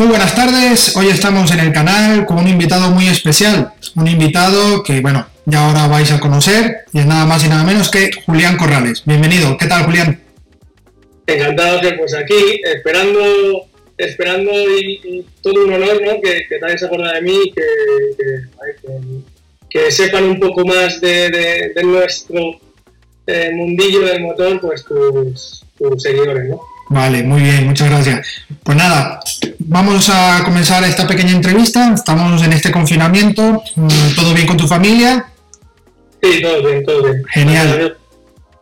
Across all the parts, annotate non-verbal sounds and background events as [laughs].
Muy buenas tardes, hoy estamos en el canal con un invitado muy especial, un invitado que, bueno, ya ahora vais a conocer y es nada más y nada menos que Julián Corrales. Bienvenido, ¿qué tal Julián? Encantado que pues aquí, esperando esperando y, todo un honor ¿no? que, que nadie se acuerda de mí que, que, sepan un poco más de, nuestro eh, mundillo del motor, pues tus, tus seguidores, ¿no? Vale, muy bien, muchas gracias. Pues nada, vamos a comenzar esta pequeña entrevista. Estamos en este confinamiento. Mm, ¿Todo bien con tu familia? Sí, todo bien, todo bien. Genial.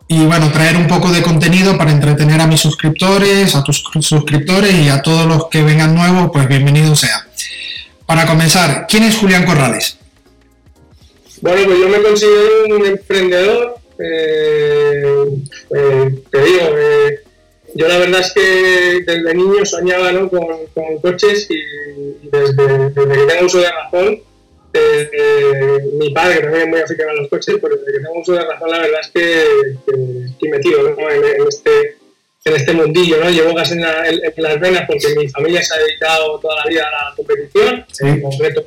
Y bueno, traer un poco de contenido para entretener a mis suscriptores, a tus suscriptores y a todos los que vengan nuevos, pues bienvenido sea. Para comenzar, ¿quién es Julián Corrales? Bueno, pues yo me considero un emprendedor. Eh, eh, te digo, eh, yo la verdad es que desde niño soñaba con, coches y, desde, que tengo uso de razón, eh, eh, mi padre, que también es muy aficionado a los coches, pero desde que tengo uso de razón, la verdad es que, estoy metido en, este, en este mundillo. ¿no? Llevo gas en, las venas porque mi familia se ha dedicado toda la vida a la competición, en concreto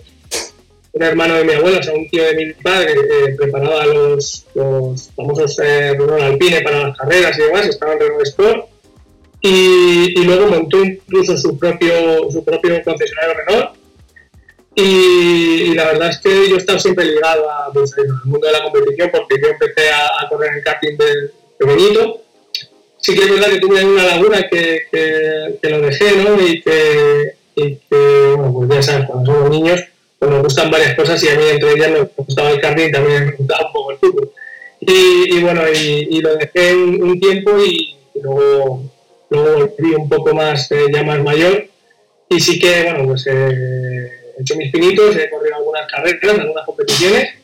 un hermano de mi abuela, o sea, un tío de mi padre, eh, preparaba los, los famosos eh, Renault Alpine para las carreras y demás, estaba en Renault Sport y, luego montó incluso su propio, su propio concesionario Renault. Y, la verdad es que yo he estado siempre ligado a, pues, al mundo de la competición porque yo empecé a, correr en karting de pequeñito. Sí que es verdad que tuve una laguna que, que, lo dejé, ¿no? Y que, y que, bueno, pues ya sabes, cuando somos niños, pues nos gustan varias cosas y a mí entre ellas me gustaba el karting y también me gustaba un poco el fútbol. Y, bueno, y, lo dejé un, tiempo y luego luego volví un poco más, eh, ya más mayor, y sí que, bueno, pues eh, he hecho mis pinitos, he corrido algunas carreras, algunas competiciones,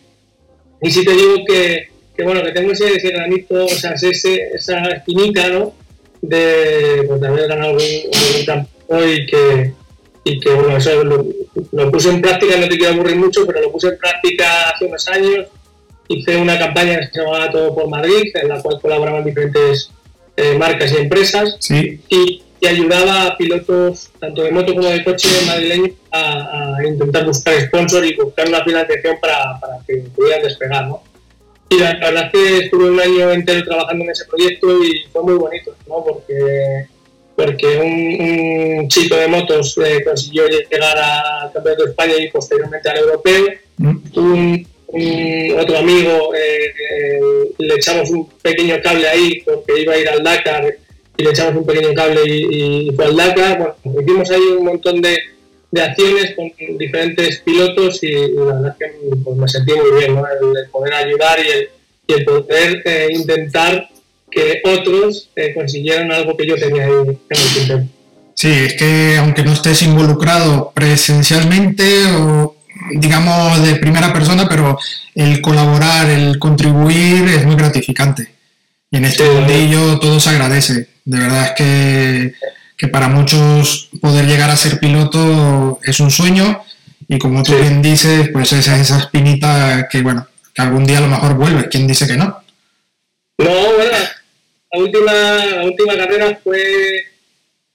y sí te digo que, que bueno, que tengo ese, ese granito, o sea, ese, esa espinita, ¿no? De, pues, haber ganado un, campo y que, y que, bueno, eso lo, lo, puse en práctica, no te quiero aburrir mucho, pero lo puse en práctica hace unos años, hice una campaña que se llamaba Todo por Madrid, en la cual colaboraban diferentes eh, marcas y empresas y, ayudaba a pilotos tanto de moto como de coche madrileños a, a intentar buscar sponsor y buscar una financiación para, para que pudieran despegar. ¿no? Y la, verdad es que estuve un año entero trabajando en ese proyecto y fue muy bonito, ¿no? porque, porque un, chico de motos eh, consiguió llegar al Campeonato de España y posteriormente al Europeo. Mm. Un, otro amigo, eh, eh, le echamos un pequeño cable ahí porque iba a ir al Dakar y le echamos un pequeño cable y, fue al Dakar. Bueno, hicimos ahí un montón de, de acciones con diferentes pilotos y, la verdad es que pues, me sentí muy bien, ¿no? el, poder ayudar y el, y el poder eh, intentar que otros consiguieran algo que yo tenía ahí en el tiempo. Sí, es que aunque no estés involucrado presencialmente o digamos, de primera persona, pero el colaborar, el contribuir es muy gratificante. Y en este mundillo todo se agradece. De verdad es que, que, para muchos poder llegar a ser piloto es un sueño y como tú bien dices, pues esa, esa espinita que, bueno, que algún día a lo mejor vuelve. ¿Quién dice que no? No, bueno, la última, la última carrera fue,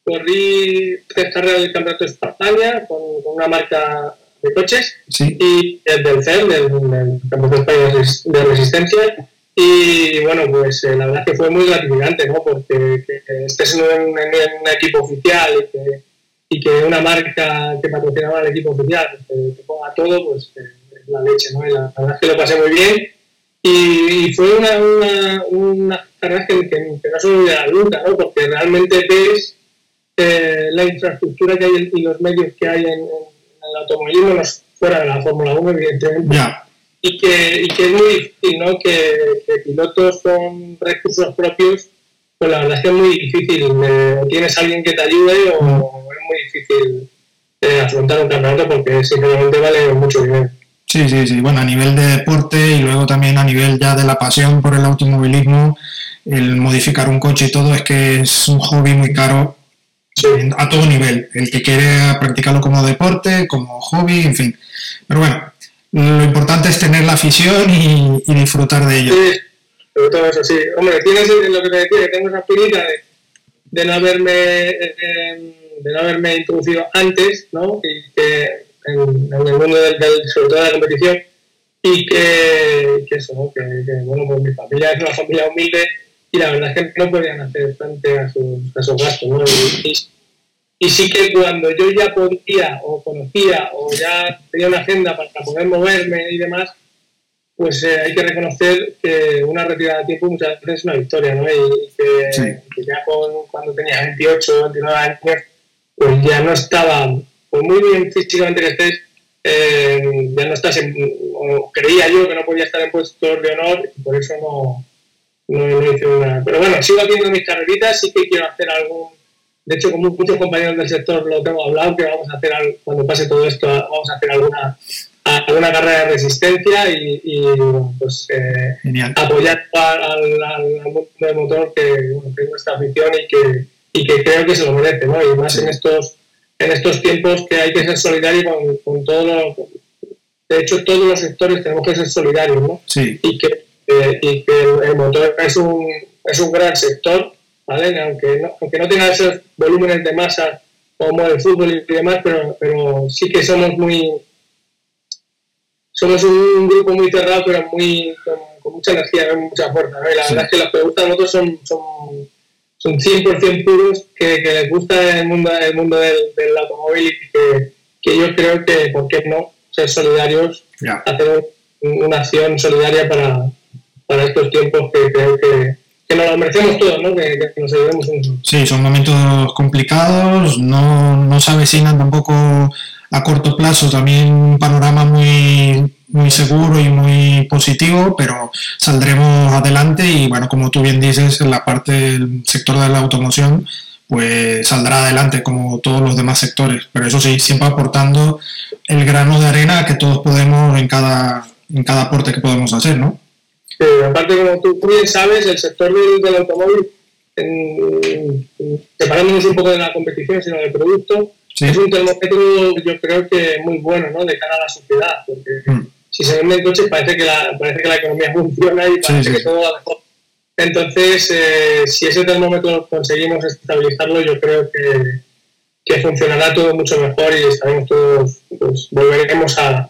corrí tres carreras del Campeonato de España con una marca de coches y el del CER, del, del Campeonato de de Resistencia. Y bueno, pues eh, la verdad que fue muy gratificante, ¿no? Porque que, estés en un, equipo oficial y que, y que, una marca que patrocinaba el equipo oficial te, ponga todo, pues eh, es la leche, ¿no? Y la, verdad es que lo pasé muy bien. Y, fue una, una, una carrera que, que, no se me la nunca, ¿no? Porque realmente ves eh, la infraestructura que hay y los medios que hay en el automovilismo, fuera de la Fórmula 1, evidentemente. Y, que, y que es muy difícil, ¿no? Que, pilotos con recursos propios, pues la verdad es que es muy difícil. Eh, tienes alguien que te ayude o es muy difícil eh, afrontar un campeonato porque simplemente vale mucho dinero. Sí, sí, sí. Bueno, a nivel de deporte y luego también a nivel ya de la pasión por el automovilismo, el modificar un coche y todo es que es un hobby muy caro a todo nivel, el que quiere practicarlo como deporte, como hobby, en fin. Pero bueno, lo importante es tener la afición y, disfrutar de ello. Sí, sobre todo eso, sí. Hombre, tienes lo que te decía, tengo esa espinita de, no haberme eh, de haberme introducido antes, ¿no? Y que en, el mundo del, sobre todo de la competición, y que, que eso, ¿no? que, bueno, pues mi familia es una familia humilde y la verdad es que no podían hacer frente a sus, a esos gastos, ¿no? Y, y, sí que cuando yo ya podía o conocía o ya tenía una agenda para poder moverme y demás, pues eh, hay que reconocer que una retirada de tiempo muchas veces es una victoria, ¿no? Y que, ya cuando tenía 28 o 29 años, pues ya no estaba, pues muy bien físicamente que estés, eh, ya no estás en, o creía yo que no podía estar en puestos de honor y por eso no, no, hice nada. Pero bueno, sigo haciendo mis carreritas, sí que quiero hacer algún, de hecho con muchos compañeros del sector lo tengo hablado, que vamos a hacer, cuando pase todo esto, vamos a hacer alguna alguna carrera de resistencia y, pues eh, apoyar al, al, mundo del motor que tengo esta afición y que, y que creo que se lo merece, ¿no? Y más en estos en estos tiempos que hay que ser solidario con, con todos los, de hecho todos los sectores tenemos que ser solidarios, ¿no? Sí. Y que, eh, y que el motor es un, es un gran sector, ¿vale? Aunque no, aunque no tenga esos volúmenes de masa como el fútbol y demás, pero, pero sí que somos muy somos un grupo muy cerrado, pero muy con, mucha energía, con mucha fuerza. la verdad es que los que gustan nosotros son, son, son 100% puros, que, que, les gusta el mundo, el mundo del, del automóvil y que, que, yo creo que, ¿por qué no?, ser solidarios, hacer una acción solidaria para, para estos tiempos que creo que, nos lo merecemos todos, ¿no? Que, que, nos ayudemos mucho. Sí, son momentos complicados, no, no se avecinan tampoco a corto plazo también un panorama muy, muy seguro y muy positivo, pero saldremos adelante y bueno, como tú bien dices, en la parte del sector de la automoción, pues saldrá adelante como todos los demás sectores, pero eso sí, siempre aportando el grano de arena que todos podemos en cada, en cada aporte que podemos hacer, ¿no? Sí, aparte, como tú bien sabes, el sector del, automóvil, separándonos un poco de la competición, sino del producto, es un termómetro, yo creo que muy bueno, ¿no? De cara a la sociedad, porque mm. si se venden coches parece que la, parece que la economía [laughs] funciona y parece que todo va mejor. Entonces, eh, si ese termómetro conseguimos estabilizarlo, yo creo que, que funcionará todo mucho mejor y estaremos todos, pues volveremos a.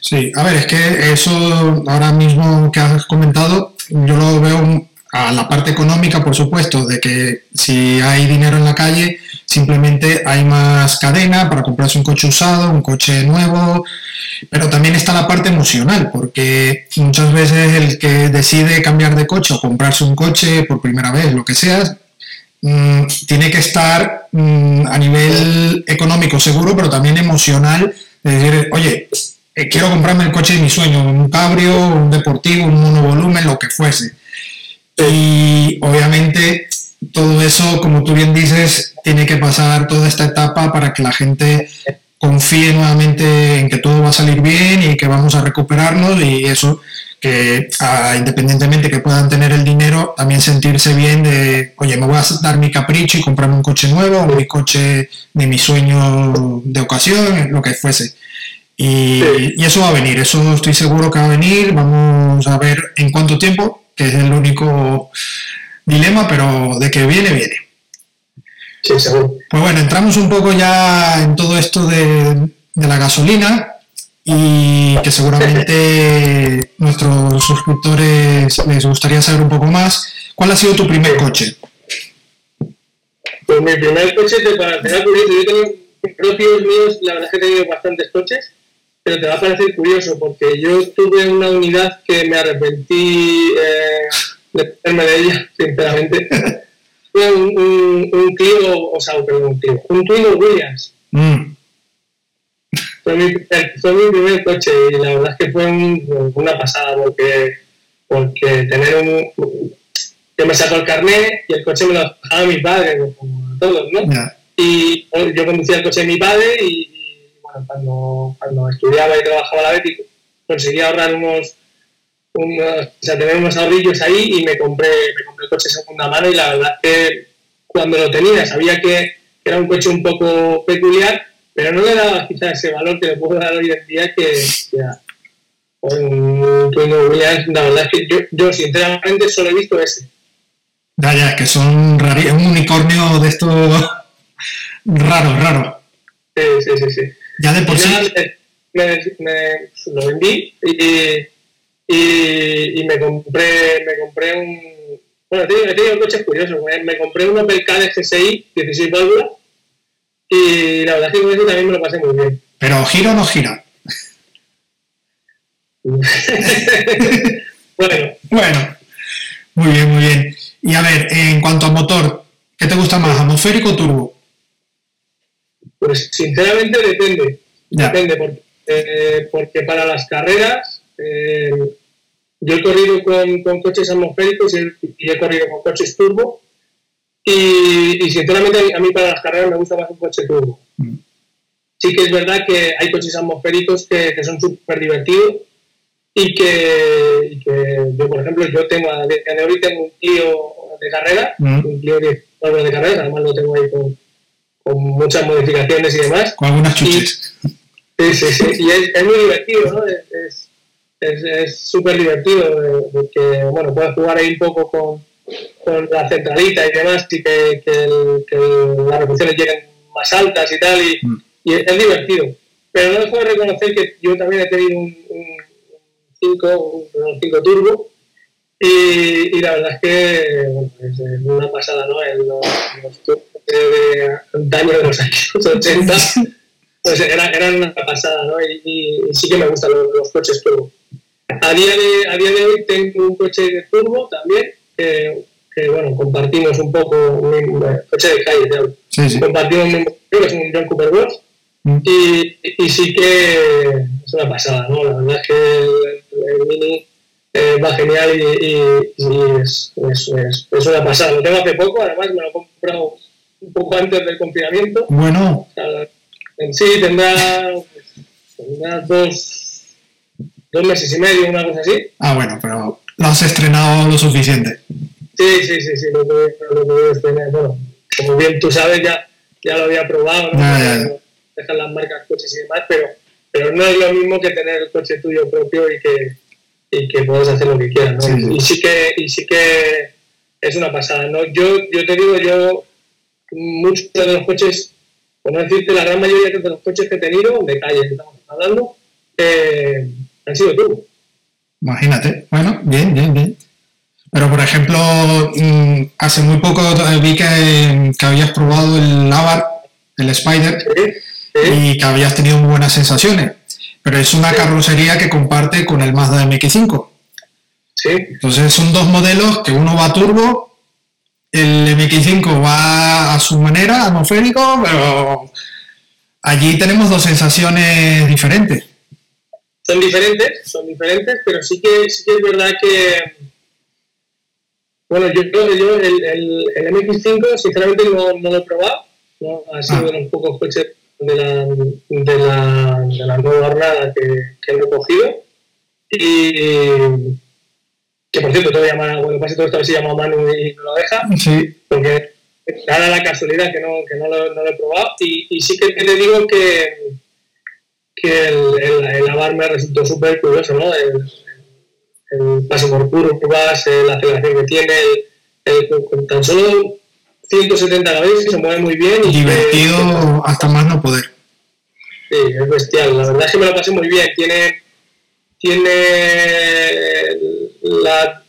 Sí, a ver, es que eso ahora mismo que has comentado, yo lo veo a la parte económica, por supuesto, de que si hay dinero en la calle, simplemente hay más cadena para comprarse un coche usado, un coche nuevo, pero también está la parte emocional, porque muchas veces el que decide cambiar de coche o comprarse un coche por primera vez, lo que sea, mm, tiene que estar mm, a nivel económico seguro, pero también emocional, de decir, oye, eh, quiero comprarme el coche de mi sueño, un cabrio, un deportivo, un monovolumen, lo que fuese. Y obviamente todo eso, como tú bien dices, tiene que pasar toda esta etapa para que la gente confíe nuevamente en que todo va a salir bien y que vamos a recuperarnos y eso que ah, independientemente que puedan tener el dinero, también sentirse bien de, oye, me voy a dar mi capricho y comprarme un coche nuevo o mi coche de mi sueño de ocasión, lo que fuese. Y, y, eso va a venir, eso estoy seguro que va a venir, vamos a ver en cuánto tiempo, que es el único dilema, pero de que viene, viene. Sí, seguro. Pues bueno, entramos un poco ya en todo esto de, la gasolina y que seguramente [laughs] nuestros suscriptores les gustaría saber un poco más. ¿Cuál ha sido tu primer coche? Pues mi primer coche, para empezar curioso, yo tengo propios míos, la verdad es que he tenido bastantes coches pero te va a parecer curioso porque yo tuve una unidad que me arrepentí eh, de perderme de ella, sinceramente. [laughs] fue un, un, un, Clio, o sea, perdón, un Clio, un Twingo Williams. Mm. Fue, mi, fue mi primer coche y la verdad es que fue una pasada porque, porque tener un... Yo me sacó el carnet y el coche me lo dejaba mi padre, como a todos, ¿no? Y yo conducía el coche de mi padre y cuando, cuando estudiaba y trabajaba a la vez, conseguí ahorrar unos, unos, o sea, tener unos ahorrillos ahí y me compré, me compré el coche segunda mano y la verdad que cuando lo tenía sabía que era un coche un poco peculiar, pero no le daba quizás ese valor que le puedo dar hoy en día que, Twingo Williams, la verdad es que yo, yo sinceramente solo he visto ese. Ya, ya, que son un unicornio de estos raro, raro. Sí, sí, sí, sí. Ya de por sí. me, me- me- lo vendí y, y, y me compré me compré un bueno he tenido, he tenido coches curiosos me, me compré un Opel Kadett GSI 16 válvulas y la verdad es que con ese también me lo pasé muy bien Pero gira o no gira. [laughs] bueno Bueno, muy bien, muy bien. Y a ver, en cuanto a motor, ¿qué te gusta más, atmosférico o turbo? pues sinceramente depende Ya. depende porque, eh, porque para las carreras eh, yo he corrido con, con coches atmosféricos y, he- y he corrido con coches turbo y, y sinceramente a mí, para las carreras me gusta más un coche turbo. Mm. Sí que es verdad que hay coches atmosféricos que, que son súper divertidos y que, y que yo, por ejemplo, yo tengo a día de hoy tengo un Clio de carrera, Mm. un Clio 10 de carrera, además lo tengo ahí con, con muchas modificaciones y demás. Con algunas chuches. Sí, sí, sí. Y es, es muy divertido, ¿no? Es- Es es- es súper divertido eh, porque, bueno, puedes jugar ahí un poco con, con la centralita y demás y que, que, el- que el- las revoluciones lleguen más altas y tal y, Mm. y es, es divertido. Pero no dejo de reconocer que yo también he tenido un 5 un, un 5 turbo y, y la verdad es que bueno, es, una pasada, ¿no? El- los, los de antaño de los años 80 pues era, eran una pasada, ¿no? Y, y- y sí que me gustan los, los coches turbo. A día, de, a día de hoy tengo un coche de turbo también, que, que, bueno, compartimos un poco, coche de calle. Sí, sí. compartimos un que es un John Cooper Wolf, Mm. y, y sí que es una pasada, ¿no? La verdad es que el, el Mini eh, va genial y, y- y es, es, es, es una pasada. Lo tengo hace poco, además me lo he comprado un poco antes del confinamiento. Bueno, en sí tendrá, pues, tendrá dos, dos meses y medio, una cosa así. ah, bueno, pero lo has estrenado lo suficiente. Sí, sí, sí, sí, lo que, lo estrenar. Bueno, como bien tú sabes, ya, ya lo había probado, ¿no? Ya, ya. Las marcas coches y demás, pero, pero no es lo mismo que tener el coche tuyo propio y que, y que puedas hacer lo que quieras, ¿no? Sí, sí. Y sí que, y sí que es una pasada, ¿no? Yo, yo te digo, yo, muchos de los coches, por no decirte la gran mayoría de los coches que he tenido, de calle que estamos hablando, eh, han sido tú. Imagínate. Bueno, bien, bien, bien. Pero, por ejemplo, mm, hace muy poco vi que, que habías probado el Avar, el Spider, y que habías tenido muy buenas sensaciones. Pero es una carrocería que comparte con el Mazda MX5. Sí. Entonces son dos modelos que uno va turbo, el MX5 va a su manera, atmosférico, pero allí tenemos dos sensaciones diferentes. Son diferentes, son diferentes, pero sí que, sí que es verdad que, bueno, yo creo que yo el, el, el MX5 sinceramente no, no lo he probado, ¿no? ha sido Ah. de los pocos coches de la, de la, de la nueva jornada que, que he recogido y que por cierto todavía llama, bueno, casi todo esto a ver si llama a Manu y no lo deja, Sí, porque ahora la casualidad que no, que no, lo, no lo he probado y, y sí que te digo que, que el, el, el Avar me resultó súper curioso, ¿no? El, el paso por curvas, la aceleración que tiene, el, con- tan solo 170 caballos se mueve muy bien y divertido hasta más no poder. Sí, es bestial. La verdad es que me lo pasé muy bien. Tiene. Tiene. La,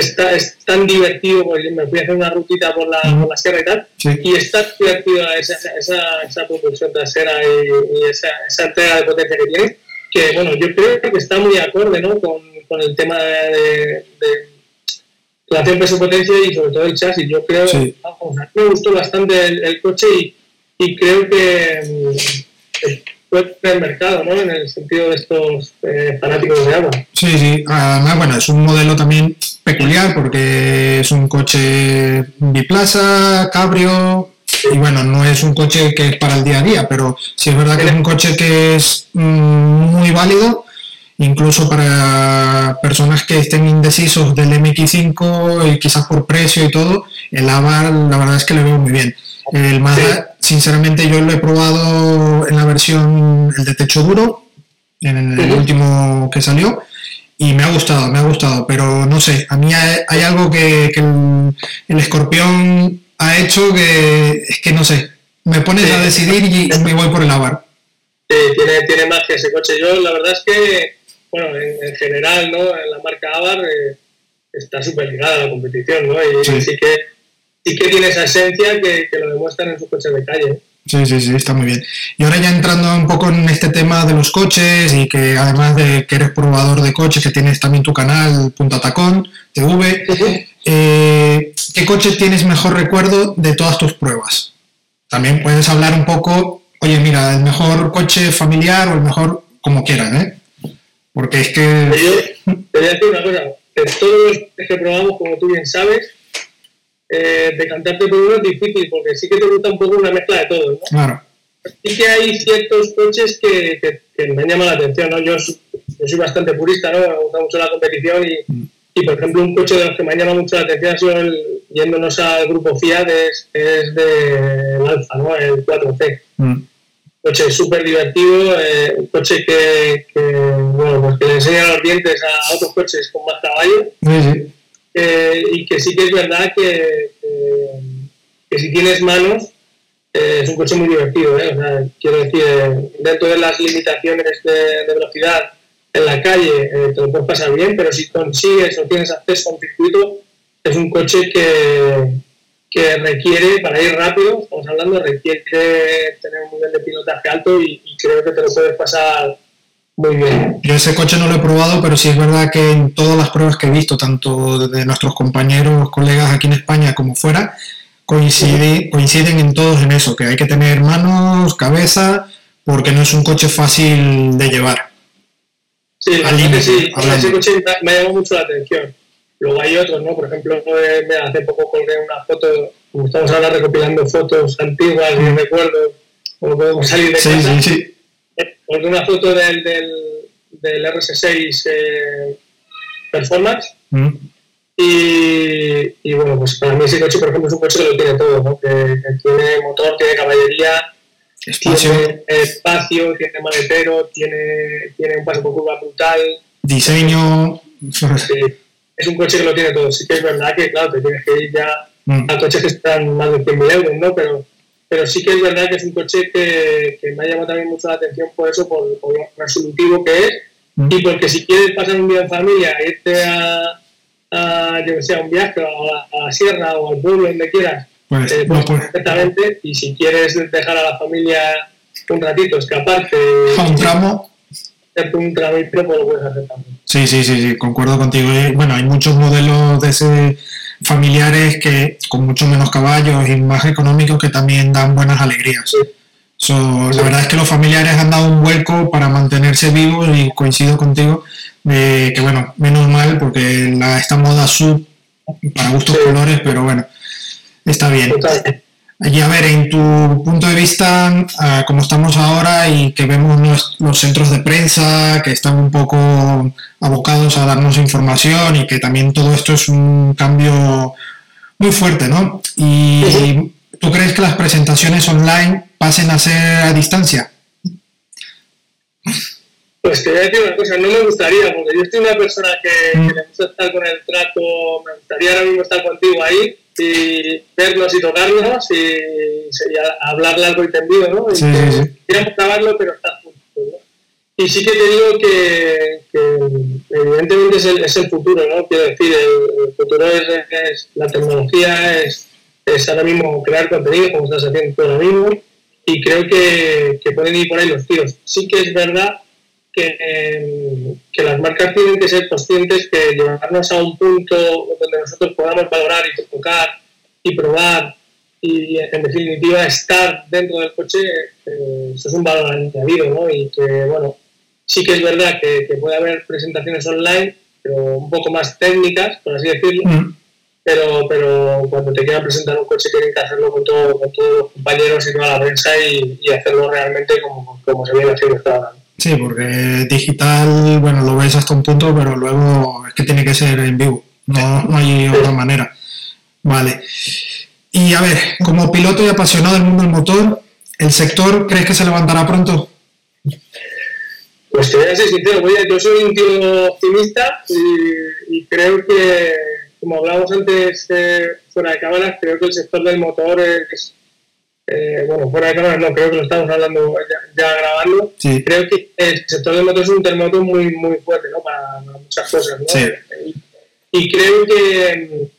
está, es tan divertido, porque me fui a hacer una rutita por la, por la sierra y tal, Sí. y está divertida esa, esa, esa propulsión trasera y, y esa, esa entrega de potencia que tiene, que bueno, yo creo que está muy acorde ¿no? con, con el tema de, de relación peso-potencia y sobre todo el chasis. Yo creo, Sí. vamos, a mí me gustó bastante el, el coche y, y creo que mm, puede tener mercado, ¿no? En el sentido de estos eh, fanáticos de agua. Sí, sí. Además, bueno, es un modelo también peculiar porque es un coche biplaza, cabrio, y bueno, no es un coche que es para el día a día, pero sí es verdad que es un coche que es mm, muy válido, incluso para personas que estén indecisos del MX5 y quizás por precio y todo, el Avar la verdad es que le veo muy bien. El Mazda, sinceramente yo lo he probado en la versión, el de techo duro, en el último que salió, y me ha gustado, me ha gustado, pero no sé, a mí hay, hay algo que, que el, el escorpión ha hecho que es que no sé, me pones a decidir y me voy por el Avar. Sí, tiene, tiene magia ese coche. Yo la verdad es que, bueno, en, general, ¿no? En la marca Avar eh, está súper ligada a la competición, ¿no? Y sí. que, sí que tiene esa esencia que, que lo demuestran en sus coches de calle. Sí, sí, sí, está muy bien. Y ahora ya entrando un poco en este tema de los coches y que además de que eres probador de coches, que tienes también tu canal Punta Tacón TV, [laughs] eh, ¿qué coche tienes mejor recuerdo de todas tus pruebas? También puedes hablar un poco, oye, mira, el mejor coche familiar o el mejor, como quieran, ¿eh? Porque es que... Yo te voy a decir una cosa, de todos los que probamos, como tú bien sabes, eh, decantarte por uno es difícil, porque sí que te gusta un poco una mezcla de todo, ¿no? Claro. Sí que hay ciertos coches que, que, me llaman la atención, ¿no? Yo, yo, soy bastante purista, ¿no? Me gusta mucho la competición y, mm. y, por ejemplo, un coche de los que me llama mucho la atención ha sido el, yéndonos al grupo Fiat, es, es del Alfa, ¿no? El 4C. Mm. Coche súper divertido, eh, un coche que, que, bueno, pues que le enseña los dientes a otros coches con más caballos. Sí, sí eh, y que sí que es verdad que, que si tienes manos eh, es un coche muy divertido. ¿eh? O sea, quiero decir, dentro de las limitaciones de, velocidad en la calle te lo puedes pasar bien, pero si consigues o tienes acceso a un circuito, es un coche que, que requiere, para ir rápido, estamos hablando, requiere tener un nivel de pilotaje alto y creo que te lo puedes pasar muy bien. Yo ese coche no lo he probado, pero sí es verdad que en todas las pruebas que he visto, tanto de nuestros compañeros, colegas aquí en España como fuera, coincide, coinciden en todos en eso, que hay que tener manos, cabeza, porque no es un coche fácil de llevar. Sí, la sí, ese coche me ha llamado mucho la atención. Luego hay otros, ¿no? Por ejemplo, hace poco colgué una foto, como estamos ahora recopilando fotos antiguas y recuerdos, como podemos salir de sí, casa. Sí, sí pues una foto del, del, del RS6 eh, Performance. Mm. Y, y, bueno, pues para mí ese coche, por ejemplo, es un coche que lo tiene todo, ¿no? que, tiene motor, tiene caballería, espacio. tiene espacio, tiene maletero, tiene, tiene un paso por curva brutal. Diseño. Sí, es un coche que lo tiene todo. Sí que es verdad que, claro, te tienes que ir ya mm. a coches que están más de 100.000 euros, ¿no? Pero, pero sí que es verdad que es un coche que, que me ha llamado también mucho la atención por eso, por, lo resolutivo que es, mm. y porque si quieres pasar un día en familia, irte a, a yo que sé, a un viaje a la, sierra o al pueblo, donde quieras, pues, eh, pues perfectamente, y si quieres dejar a la familia un ratito, escaparte... A un tramo... Un tramito, pues lo puedes hacer también. Sí, sí, sí, sí, concuerdo contigo. Bueno, hay muchos modelos de ese familiares que con mucho menos caballos y más económicos que también dan buenas alegrías. La verdad es que los familiares han dado un vuelco para mantenerse vivos y coincido contigo de que bueno, menos mal porque la, esta moda sub para gustos colores, pero bueno, está bien. Y a ver, en tu punto de vista, ah, como estamos ahora y que vemos los, centros de prensa que están un poco abocados a darnos información y que también todo esto es un cambio muy fuerte, ¿no? ¿Y tú crees que las presentaciones online pasen a ser a distancia? Pues te voy a decir una cosa, no me gustaría, porque yo soy una persona que, mm. que le gusta estar con el trato, me gustaría ahora mismo estar contigo ahí, y vernos y tocarnos y, hablar largo y tendido, ¿no? Sí, Queremos grabarlo, pero está juntos, ¿no? Y sí que te digo que, evidentemente es el, es el, futuro, ¿no? Quiero decir, el, futuro es, la tecnología, es, es, ahora mismo crear contenido, como estás haciendo tú ahora mismo, y creo que, que pueden ir por ahí los tiros. Sí que es verdad que, que, las marcas tienen que ser conscientes que llevarnos a un punto donde nosotros podamos valorar y tocar y probar y en definitiva estar dentro del coche, eh, eso es un valor añadido, ¿no? Y que, bueno, sí que es verdad que, que, puede haber presentaciones online, pero un poco más técnicas, por así decirlo, mm. pero, pero cuando te quieran presentar un coche tienen que hacerlo con, todo, con todos los compañeros y toda la prensa y, y hacerlo realmente como, como se viene haciendo hasta ahora. Sí, porque digital, bueno, lo ves hasta un punto, pero luego es que tiene que ser en vivo, no, no hay otra manera. Vale. Y a ver, como piloto y apasionado del mundo del motor, ¿el sector crees que se levantará pronto? Pues te voy a ser sincero, yo soy un tío optimista y, creo que, como hablábamos antes eh, fuera de cámaras, creo que el sector del motor es, eh, bueno, fuera de cámara no, creo que lo estamos hablando ya, grabando, creo que el sector de motos es un terremoto muy, muy fuerte, ¿no? Para, muchas cosas, ¿no? Y, creo que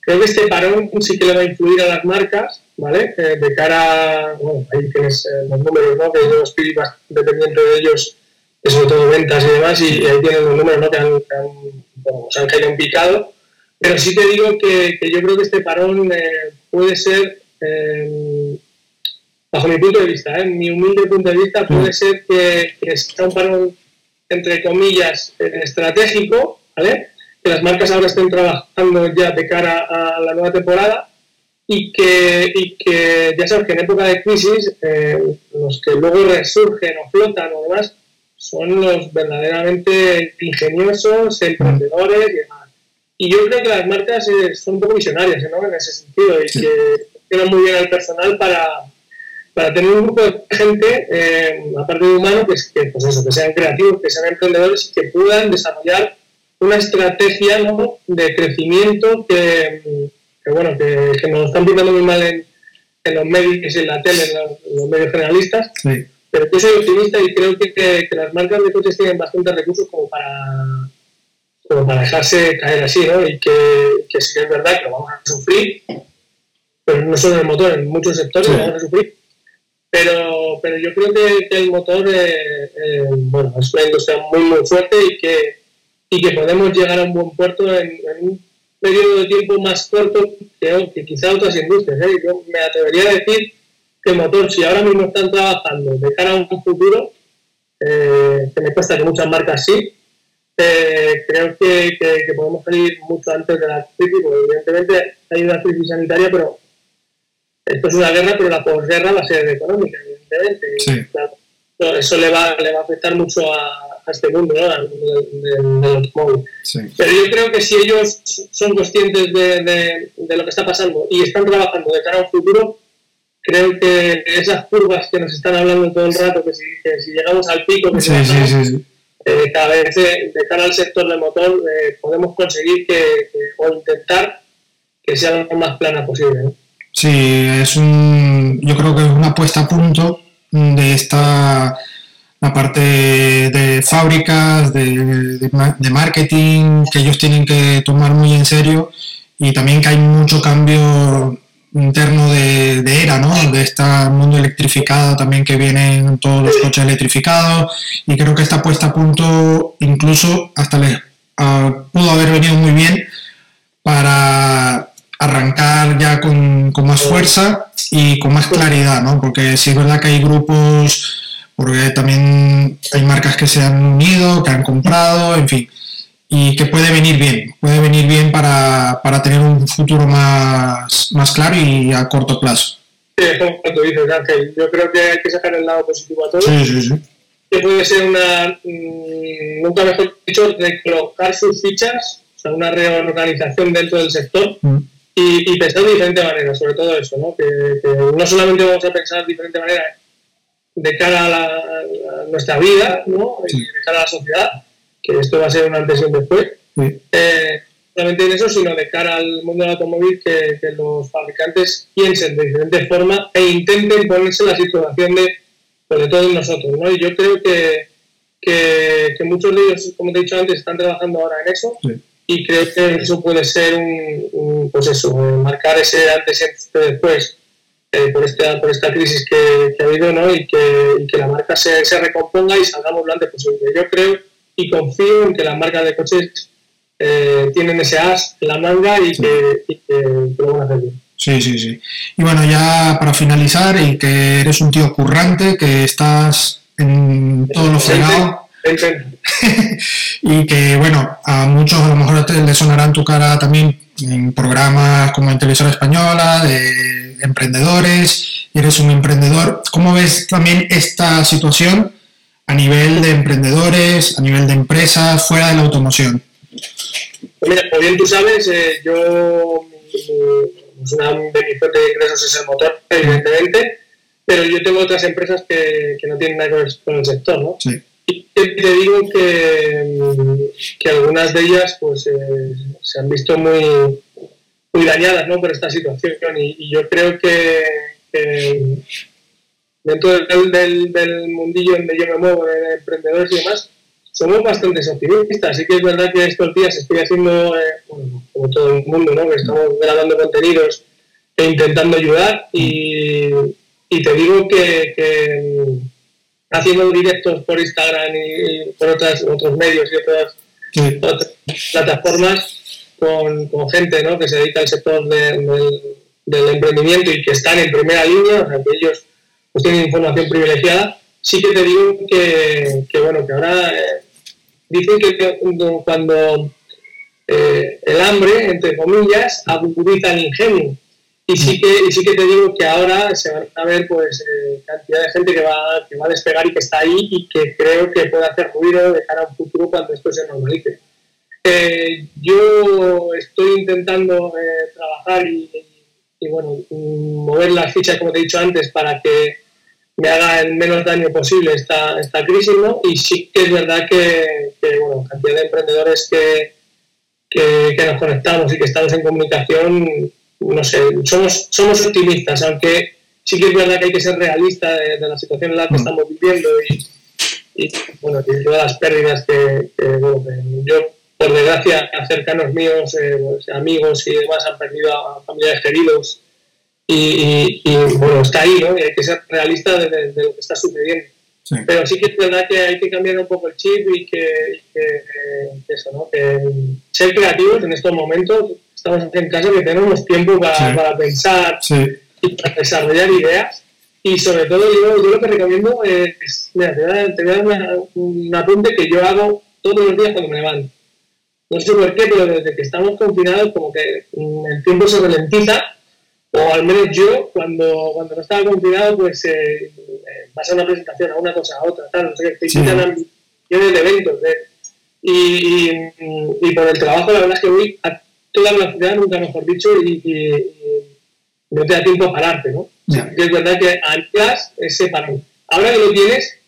creo que este parón sí que le va a influir a las marcas, ¿vale? Eh, de cara, bueno, ahí tienes eh, los números, ¿no? Que yo estoy dependiente de ellos, sobre todo ventas y demás, y, ahí tienes los números, ¿no? Que han, que han, bueno, se han caído un picado, pero sí te digo que, que yo creo que este parón puede ser bajo mi punto de vista, ¿eh? mi humilde punto de vista, puede mm. ser que, que sea un parón, entre comillas, estratégico, ¿vale? Que las marcas ahora estén trabajando ya de cara a la nueva temporada y que, y que ya sabes que en época de crisis eh, los que luego resurgen o flotan o demás son los verdaderamente ingeniosos, emprendedores y demás. Y yo creo que las marcas eh, son un poco visionarias ¿no? en ese sentido y que tienen muy bien al personal para, para tener un grupo de gente, eh, aparte de humano, pues, que, pues eso, que sean creativos, que sean emprendedores y que puedan desarrollar una estrategia de crecimiento que, bueno, que, que, nos están pintando muy mal en, en los medios, en la tele, en los, medios generalistas. Pero yo soy optimista y creo que, que, las marcas de coches tienen bastantes recursos como para, como para dejarse caer así, ¿no? Y que, que sí que es verdad que lo vamos a sufrir, pero no solo en el motor, en muchos sectores lo vamos a sufrir, pero, pero yo creo que, el motor eh, eh, bueno, es una industria muy, muy fuerte y que, y que podemos llegar a un buen puerto en, un periodo de tiempo más corto que, que quizá otras industrias. ¿eh? Yo me atrevería a decir que motor, si ahora mismo están trabajando de cara a un futuro, que me cuesta que muchas marcas sí, creo que, que, podemos salir mucho antes de la crisis, porque evidentemente hay una crisis sanitaria, pero esto es una guerra, pero la posguerra va a ser económica, evidentemente. eso le va, le va a afectar mucho a, este mundo, ¿no? al mundo del, automóvil. Pero yo creo que si ellos son conscientes de, de, lo que está pasando y están trabajando de cara a un futuro, creo que esas curvas que nos están hablando todo el rato, que si, si llegamos al pico, que eh, cada vez de, cara al sector del motor eh, podemos conseguir que, o intentar que sea lo más plana posible. ¿no? Sí, es un, yo creo que es una puesta a punto de esta la parte de fábricas, de, de, marketing, que ellos tienen que tomar muy en serio y también que hay mucho cambio interno de, era, ¿no? De este mundo electrificado también que vienen todos los coches electrificados y creo que esta puesta a punto incluso hasta les ah, pudo haber venido muy bien para arrancar ya con, más fuerza y con más claridad, ¿no? Porque sí es verdad que hay grupos, porque también hay marcas que se han unido, que han comprado, en fin, y que puede venir bien, puede venir bien para, tener un futuro más, más claro y a corto plazo. Sí, como dices, Ángel, yo creo que hay que sacar el lado positivo a todo. Sí, sí, sí. Que puede ser una, mm, nunca mejor dicho, de colocar sus fichas, o sea, una reorganización dentro del sector. Mm y, pensar de diferente manera, sobre todo eso, ¿no? Que, no solamente vamos a pensar de diferente manera de cara a, nuestra vida, ¿no? Y de cara a la sociedad, que esto va a ser un antes y un después. Eh, solamente en eso, sino de cara al mundo del automóvil, que, los fabricantes piensen de diferente forma e intenten ponerse en la situación de, pues, de todos nosotros, ¿no? Y yo creo que, que, muchos de ellos, como te he dicho antes, están trabajando ahora en eso y creo que eso puede ser un, pues eso, marcar ese antes y después eh, por, esta, por esta crisis que, ha habido ¿no? y, que, y que la marca se, se, recomponga y salgamos lo antes posible. Yo creo y confío en que las marcas de coches eh, tienen ese as en la manga y, que, y que, lo van a hacer bien. Sí, sí, sí. Y bueno, ya para finalizar, y que eres un tío currante, que estás en todo lo fregado. [laughs] y que, bueno, a muchos a lo mejor les sonarán tu cara también en programas como en Televisión Española, de emprendedores, eres un emprendedor. ¿Cómo ves también esta situación a nivel de emprendedores, a nivel de empresas, fuera de la automoción? Pues mira, como bien tú sabes, eh, yo, pues una de mis fuentes de ingresos es el motor, evidentemente, pero yo tengo otras empresas que, que no tienen nada que ver con el sector, ¿no? Sí. Y te digo que, que algunas de ellas pues, eh, se han visto muy, muy dañadas ¿no? por esta situación y, yo creo que, dentro del, del, mundillo donde yo me muevo, de emprendedores y demás, somos bastante optimistas. Sí que es verdad que estos días estoy haciendo, eh, como todo el mundo, ¿no? que estamos grabando contenidos e intentando ayudar y, y te digo que, haciendo directos por Instagram y, por otras, otros medios y otras, plataformas con, con, gente ¿no? que se dedica al sector del, del emprendimiento y que están en primera línea, o sea, que ellos pues, tienen información privilegiada, sí que te digo que, que bueno, que ahora eh, dicen que cuando eh, el hambre, entre comillas, agudiza el ingenio. Y sí, que, sí que te digo que ahora se van a ver pues, eh, cantidad de gente que va, que va a despegar y que está ahí y que creo que puede hacer ruido de cara a un futuro cuando esto se normalice. Eh, yo estoy intentando trabajar y, y, bueno, mover las fichas, como te he dicho antes, para que me haga el menos daño posible esta, esta crisis, ¿no? Y sí que es verdad que, que bueno, cantidad de emprendedores que, que, nos conectamos y que estamos en comunicación, no sé, somos, somos optimistas, aunque sí que es verdad que hay que ser realista de, la situación en la que mm. estamos viviendo y, y bueno, y todas las pérdidas que, bueno, yo, por desgracia, cercanos míos, eh, pues, amigos y demás han perdido a familiares queridos y, bueno, está ahí, ¿no? Y hay que ser realista de, lo que está sucediendo. Pero sí que es verdad que hay que cambiar un poco el chip y que, eh, eso, ¿no? Que ser creativos en estos momentos, estamos en casa que tenemos tiempo para, para pensar y para desarrollar ideas. Y sobre todo yo, yo lo que recomiendo es, mira, te voy a, dar un apunte que yo hago todos los días cuando me levanto. No sé por qué, pero desde que estamos confinados como que mm, el tiempo se ralentiza o al menos yo, cuando, cuando no estaba confinado, pues eh, eh, vas a una presentación, a una cosa, a otra, tal, no sé qué, te invitan a millones de eventos. y, y, por el trabajo, la verdad es que voy a toda velocidad, nunca mejor dicho, y, no te da tiempo a pararte, ¿no? es verdad que antes ese parón. Ahora que lo tienes,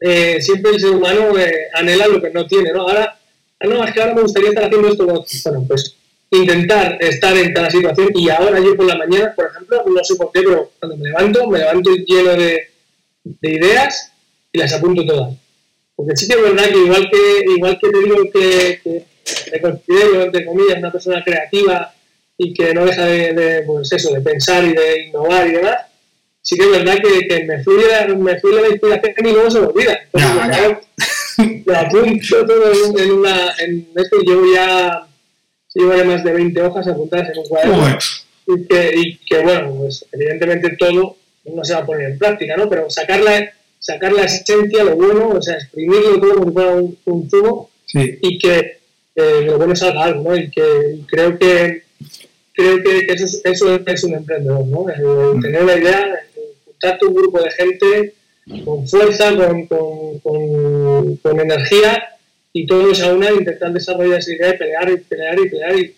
eh, siempre el ser humano eh, anhela lo que no tiene, ¿no? Ahora, ah, no, es que ahora me gustaría estar haciendo esto. Bueno, pues intentar estar en cada situación y ahora yo por la mañana, por ejemplo, no sé por qué, pero cuando me levanto, me levanto lleno de, de ideas y las apunto todas. Porque sí que es verdad que igual que, igual que te digo que, que me considero, entre comillas, una persona creativa y que no deja de, pues eso, de pensar y de innovar y demás, sí que es verdad que, que me, fluye, me fluye la inspiración y luego se me olvida. Entonces, me apunto todo en, una, en esto y llevo ya llevaré más de 20 hojas apuntadas en un cuaderno. Y que, y que, bueno, pues evidentemente todo no se va a poner en práctica, ¿no? Pero sacar la, sacar la esencia, lo bueno, o sea, exprimirlo todo como si fuera un, un tubo y que eh, lo bueno salga algo, ¿no? Y que creo que creo que, eso, es, eso, es, un emprendedor, ¿no? Mm. tener la idea, juntarte un grupo de gente con fuerza, con, con, con, con energía y todos a una intentar desarrollar esa idea de pelear y pelear y pelear y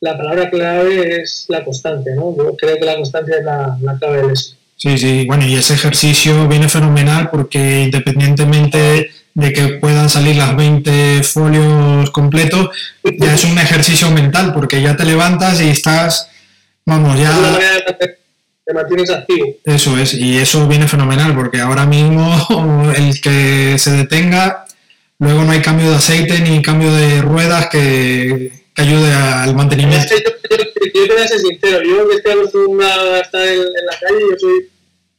la palabra clave es la constancia, ¿no? Yo creo que la constancia es la, clave del éxito. Sí, sí, bueno, y ese ejercicio viene fenomenal porque independientemente de que puedan salir las 20 folios completos, ya es un ejercicio mental porque ya te levantas y estás, vamos, ya... Te mantienes activo. Eso es, y eso viene fenomenal porque ahora mismo el que se detenga Luego no hay cambio de aceite ni cambio de ruedas que, que ayude al mantenimiento. Yo, yo, yo, te voy a ser sincero, yo que estoy acostumbrado a estar en, la calle, yo soy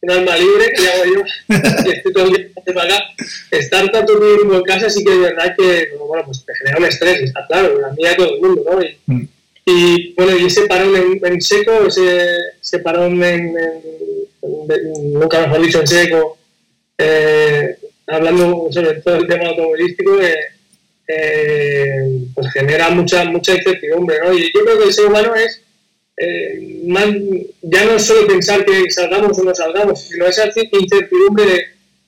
un alma libre, que hago yo, [laughs] estoy todo el día para acá. Estar tanto tiempo en casa sí que es verdad que, bueno, pues te genera un estrés, está claro, la mía todo el mundo, ¿no? Y, mm. y bueno, y ese parón en, en seco, ese, ese parón en, en, nunca mejor dicho, en seco, eh, hablando sobre todo el tema automovilístico, eh, eh, pues genera mucha, mucha incertidumbre, ¿no? Y yo creo que el ser humano es, eh, ya no solo pensar que salgamos o no salgamos, sino esa incertidumbre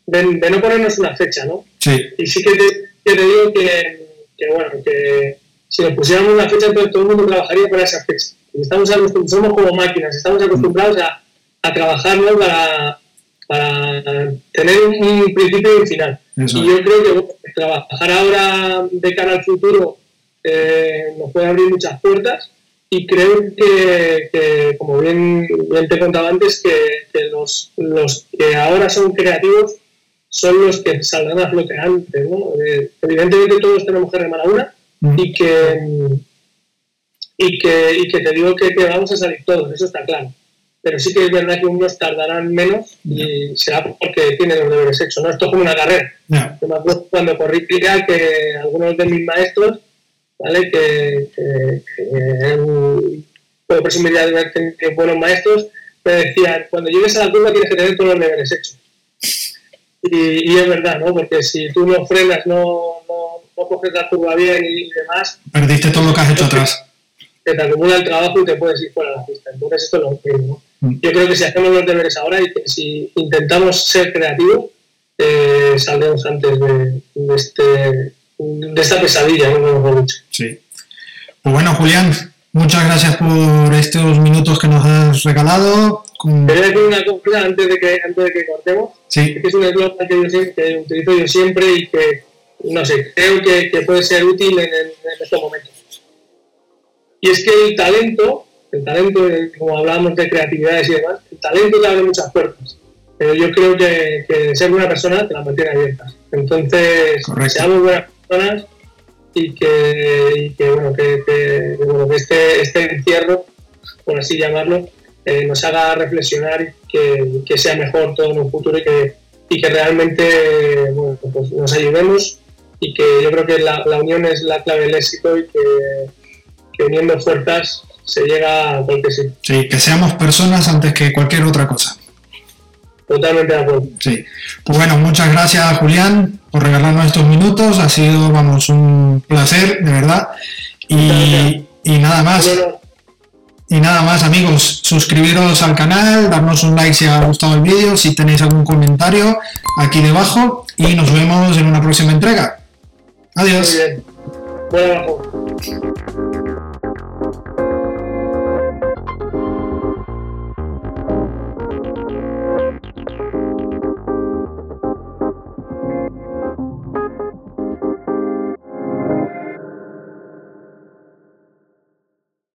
de, de, no ponernos una fecha, ¿no? Sí. Y sí que te, te digo que, que, bueno, que si nos pusiéramos una fecha, entonces todo el mundo trabajaría para esa fecha. Estamos somos como máquinas, estamos acostumbrados a, a trabajar ¿no? para, para tener un, principio y un final. y yo creo que trabajar ahora de cara al futuro eh, nos puede abrir muchas puertas y creo que, como bien, bien, te contaba antes, que, los, los, que ahora son creativos son los que saldrán a flote antes. ¿no? Eh, evidentemente todos tenemos que remar a una y, que, y, que, y que te digo que, vamos a salir todos, eso está claro. Pero sí que es verdad que unos tardarán menos y será porque tienen los deberes hechos. ¿no? Esto es como una carrera. Yo me acuerdo cuando corrí que algunos de mis maestros ¿vale? Que, puedo presumir ya de haber tenido buenos maestros, me decían, cuando llegues a la curva tienes que tener todos los deberes hechos. Y, es verdad, ¿no? Porque si tú no frenas, no, no, no coges la curva bien y, demás... Perdiste todo lo que has hecho atrás. Que te acumula el trabajo y te puedes ir fuera de la pista. Entonces esto lo entiendo, ¿no? Mm. Yo creo que si hacemos los deberes ahora y que si intentamos ser creativos, eh, saldremos antes de, de este de esta pesadilla, ¿no? Sí. Pues bueno, Julián, muchas gracias por estos minutos que nos has regalado. Quería decir una cosa antes de que, antes de que cortemos. Sí. Es un eslogan que, que utilizo yo siempre y que, no sé, creo que, que puede ser útil en, en, estos momentos. Y es que el talento, el talento, como hablábamos de creatividades y demás, el talento te abre muchas puertas. Pero yo creo que, que ser buena persona te las mantiene abiertas. Entonces, seamos buenas y que, bueno, que, este, este encierro, por así llamarlo, eh, nos haga reflexionar y que, sea mejor todo en un futuro y que, y que realmente pues nos ayudemos y que yo creo que la, unión es la clave del éxito y que, uniendo fuerzas se llega a cualquier sitio. Sí, que seamos personas antes que cualquier otra cosa. Totalmente de acuerdo. Sí. Pues bueno, muchas gracias Julián por regalarnos estos minutos. Ha sido, vamos, un placer, de verdad. Y, nada más. Y nada más, amigos, suscribiros al canal, darnos un like si os ha gustado el vídeo, si tenéis algún comentario aquí debajo y nos vemos en una próxima entrega. Adiós. Muy bien.